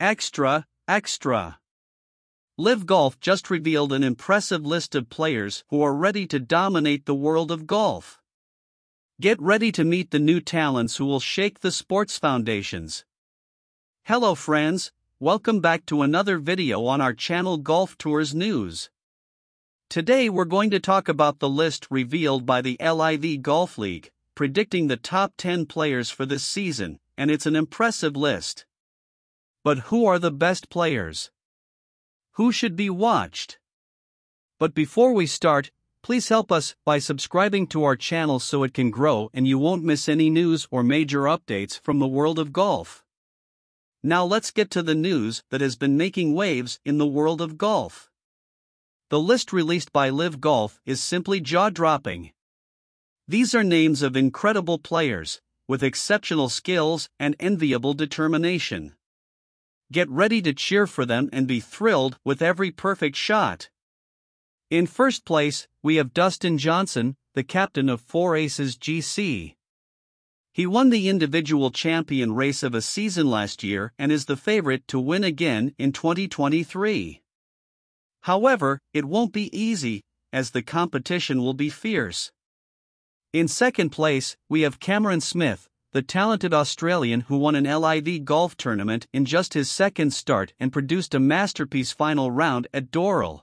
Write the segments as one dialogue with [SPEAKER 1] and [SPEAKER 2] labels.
[SPEAKER 1] Extra, extra. LIV Golf just revealed an impressive list of players who are ready to dominate the world of golf. Get ready to meet the new talents who will shake the sports foundations. Hello, friends, welcome back to another video on our channel Golf Tours News. Today we're going to talk about the list revealed by the LIV Golf League, predicting the top 10 players for this season, and it's an impressive list. But who are the best players? Who should be watched? But before we start, please help us by subscribing to our channel so it can grow and you won't miss any news or major updates from the world of golf. Now let's get to the news that has been making waves in the world of golf. The list released by LIV Golf is simply jaw dropping. These are names of incredible players, with exceptional skills and enviable determination. Get ready to cheer for them and be thrilled with every perfect shot. In first place, we have Dustin Johnson, the captain of 4 Aces GC. He won the individual champion race of a season last year and is the favorite to win again in 2023. However, it won't be easy, as the competition will be fierce. In second place, we have Cameron Smith, the talented Australian who won an LIV golf tournament in just his second start and produced a masterpiece final round at Doral.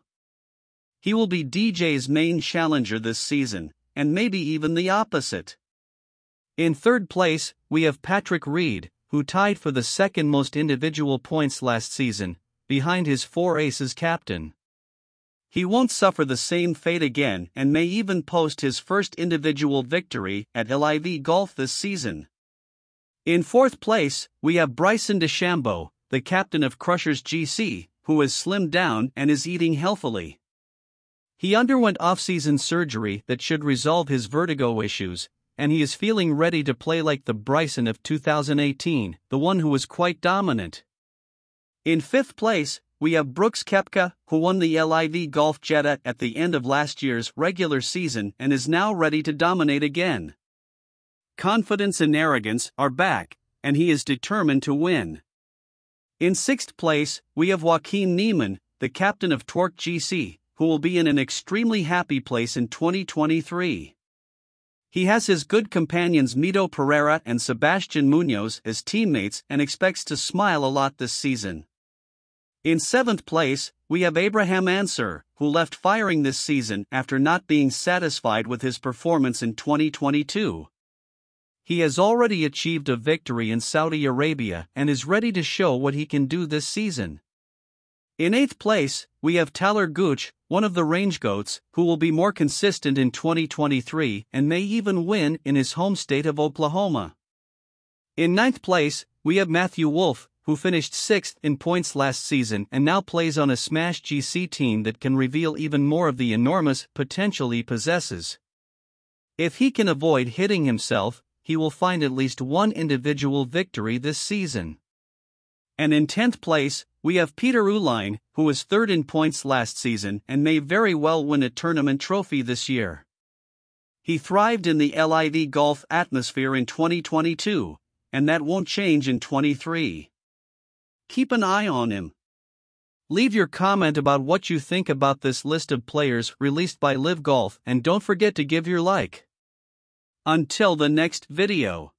[SPEAKER 1] He will be DJ's main challenger this season, and maybe even the opposite. In third place, we have Patrick Reed, who tied for the second most individual points last season, behind his four aces captain. He won't suffer the same fate again and may even post his first individual victory at LIV Golf this season. In fourth place, we have Bryson DeChambeau, the captain of Crushers GC, who has slimmed down and is eating healthily. He underwent off season surgery that should resolve his vertigo issues, and he is feeling ready to play like the Bryson of 2018, the one who was quite dominant. In fifth place, we have Brooks Koepka, who won the LIV Golf Jeddah at the end of last year's regular season and is now ready to dominate again. Confidence and arrogance are back, and he is determined to win. In sixth place, we have Joaquin Niemann, the captain of Torque GC, who will be in an extremely happy place in 2023. He has his good companions Mito Pereira and Sebastian Munoz as teammates and expects to smile a lot this season. In seventh place, we have Abraham Ancer, who left firing this season after not being satisfied with his performance in 2022. He has already achieved a victory in Saudi Arabia and is ready to show what he can do this season. In eighth place, we have Tyler Gooch, one of the RangeGoats, who will be more consistent in 2023 and may even win in his home state of Oklahoma. In ninth place, we have Matthew Wolff, who finished sixth in points last season and now plays on a Smash GC team that can reveal even more of the enormous potential he possesses. If he can avoid hitting himself, he will find at least one individual victory this season. And in 10th place, we have Peter Uihlein, who was third in points last season and may very well win a tournament trophy this year. He thrived in the LIV golf atmosphere in 2022, and that won't change in 23. Keep an eye on him. Leave your comment about what you think about this list of players released by LIV Golf and don't forget to give your like. Until the next video.